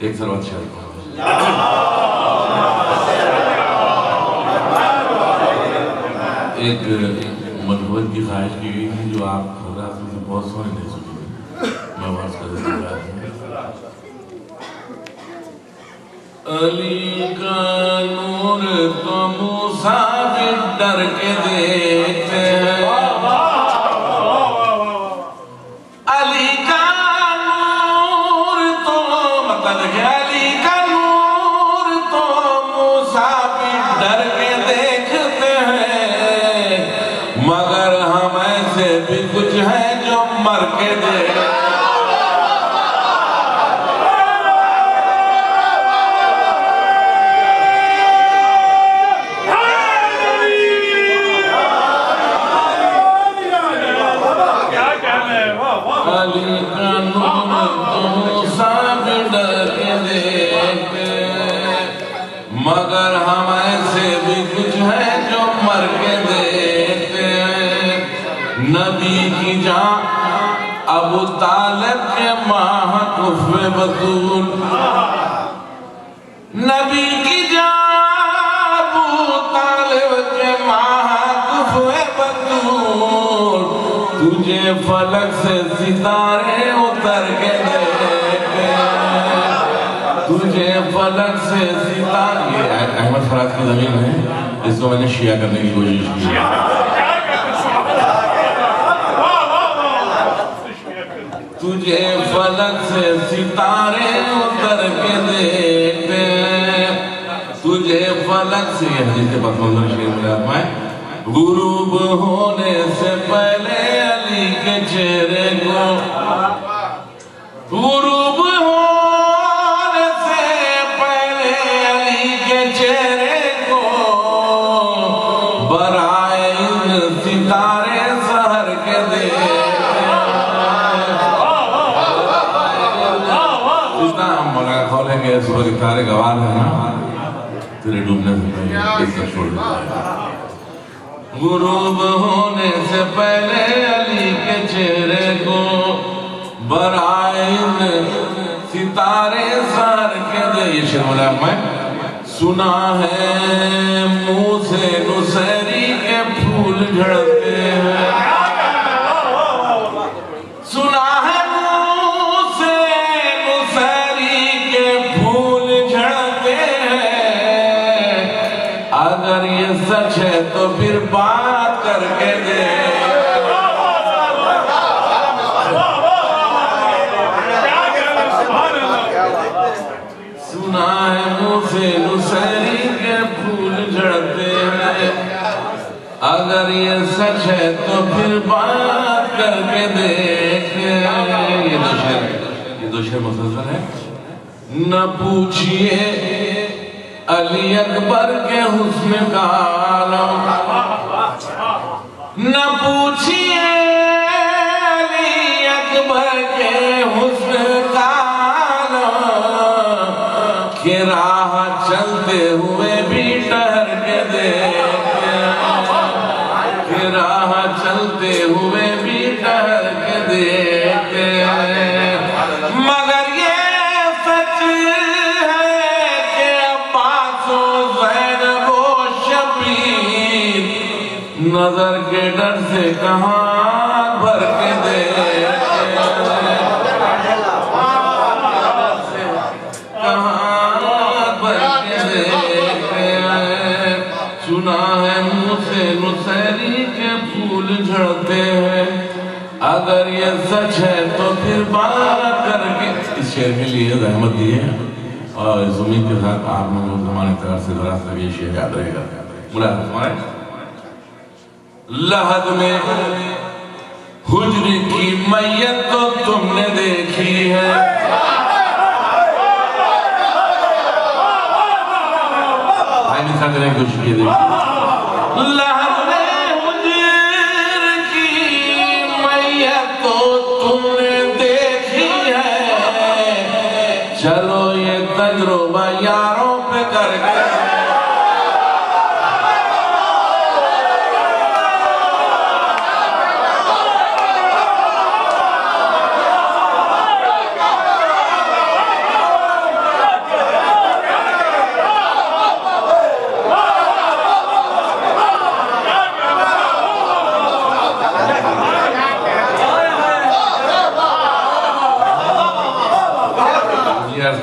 एक सरवत शाह एक मधुबन की ख्वाहिश की गई थी जो आप हजरात में बहुत सोने नहीं सुनी मैं वास कर अली का नूर तो मूसा डर के देखते डर के देखते हैं मगर हम ऐसे भी कुछ हैं जो मर के देख नबी की जान अबू तालब के माह कुफे बतूल। नबी की तालब के माह बतूल। तुझे फलक से सितारे उतर के तुझे फलक से सितारे अहमद फराज की ज़मीन है इसको मैंने शिया करने की कोशिश की तुझे फलक से सितारे उतर के देते। तुझे फलक से हदीस के पसमंजर शेर मैं गुरूब होने से पहले अली के चेहरे को। गुरूब खोलेंगे सुबह के तारे गवार है ना, तेरे डूबने से इसका छोड़ गुरूब होने से पहले अली के चेहरे को बराइन सितारे सर के दे। ये शेर मैं सुना है मुँह से नुसैरी के फूल झड़ते बात करके दे सुना है से नुसैरी के फूल झड़ते हैं। अगर ये सच है तो फिर बात करके देख। ये दो शेर ये दो शेर मुसलसल है। न पूछिए अली अकबर के हुस्न का चलते हुए भी ठहर के देखे राह चलते हुए भी ठहर के देखे मगर ये सच है कि अब्बासो ज़ैनबो शबीर नज़र के डर से कहाँ भर के देखे झड़ते हैं। अगर ये सच है तो फिर बात करके इस शेर के लिए रहमत दी है। और इस उम्मीद के साथ आप लोगों हमारे तरफ़ से जरा सा ये शेर याद रहेगा। हमारे लहद में हुजरी की मैयत तो तुमने देखी है। की कोशिश की चलो ये तजुर्बा यारों पे करके।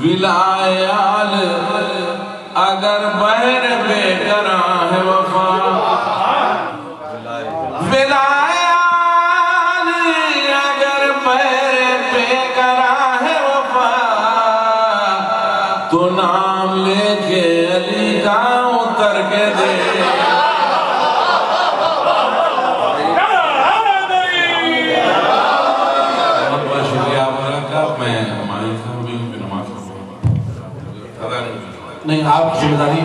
विलायाल अगर बहर बेकरा है वफा। विलाया आप ज़िम्मेदारी